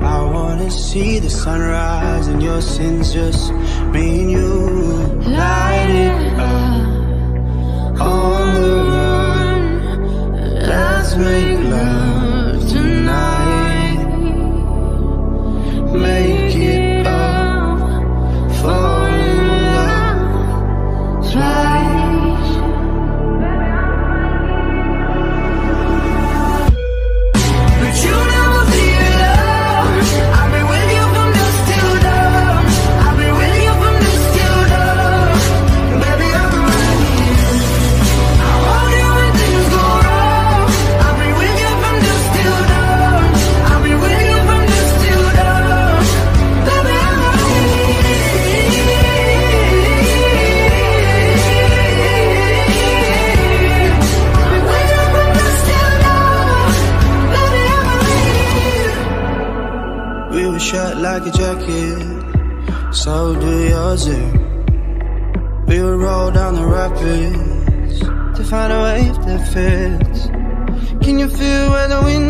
I wanna see the sunrise and your sins just me and you. Light it up were shut like a jacket, so do yours. eh? We would roll down the rapids to find a wave that fits. Can you feel where the wind